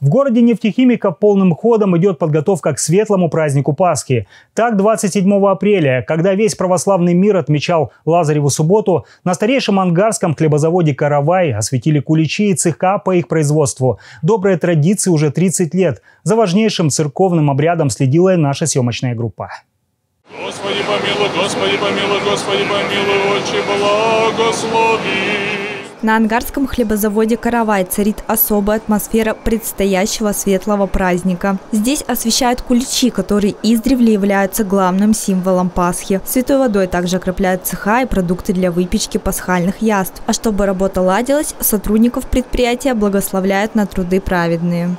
В городе нефтехимиков полным ходом идет подготовка к светлому празднику Пасхи. Так, 27 апреля, когда весь православный мир отмечал Лазареву субботу, на старейшем ангарском хлебозаводе «Каравай» осветили куличи и цеха по их производству. Добрая традиция уже 30 лет. За важнейшим церковным обрядом следила и наша съемочная группа. Господи помилуй, Господи помилуй, Господи помилуй, Отче благослови. На ангарском хлебозаводе «Каравай» царит особая атмосфера предстоящего светлого праздника. Здесь освещают куличи, которые издревле являются главным символом Пасхи. Святой водой также окропляют цеха и продукты для выпечки пасхальных яств. А чтобы работа ладилась, сотрудников предприятия благословляют на труды праведные.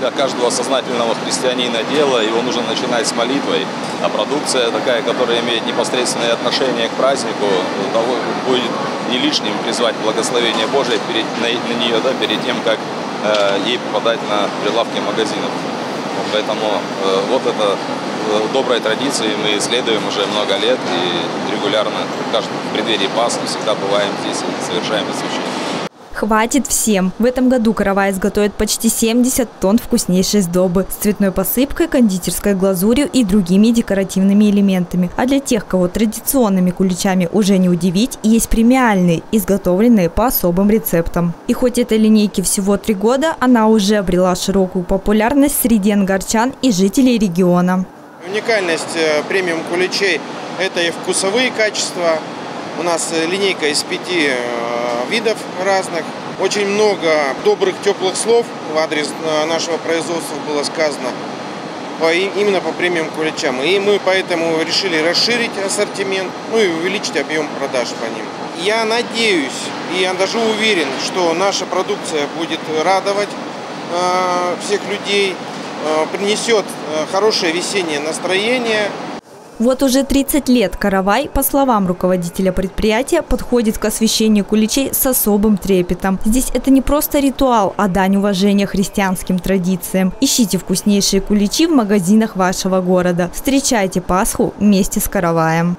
Для каждого сознательного христианина дело, его нужно начинать с молитвой. А продукция такая, которая имеет непосредственное отношение к празднику, будет не лишним призвать благословение Божие перед, на, на нее, да, перед тем, как э, ей попадать на прилавки магазинов. Поэтому э, вот это э, доброй традиции мы исследуем уже много лет и регулярно в преддверии Пасхи всегда бываем здесь и совершаем освящение. Хватит всем. В этом году каравай изготовит почти 70 тонн вкуснейшей сдобы с цветной посыпкой, кондитерской глазурью и другими декоративными элементами. А для тех, кого традиционными куличами уже не удивить, есть премиальные, изготовленные по особым рецептам. И хоть этой линейке всего три года, она уже обрела широкую популярность среди ангарчан и жителей региона. Уникальность э, премиум куличей – это и вкусовые качества. У нас э, линейка из пяти э, видов разных. Очень много добрых, теплых слов в адрес э, нашего производства было сказано именно по премиум куличам. И мы поэтому решили расширить ассортимент, ну и увеличить объем продаж по ним. Я надеюсь, и я даже уверен, что наша продукция будет радовать э, всех людей, э, принесет хорошее весеннее настроение, вот уже 30 лет каравай, по словам руководителя предприятия, подходит к освещению куличей с особым трепетом. Здесь это не просто ритуал, а дань уважения христианским традициям. Ищите вкуснейшие куличи в магазинах вашего города. Встречайте Пасху вместе с караваем.